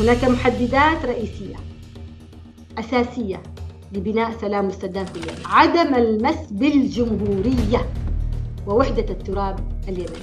هناك محددات رئيسية أساسية لبناء سلام مستدام في اليمن. عدم المس بالجمهورية ووحدة التراب اليمني.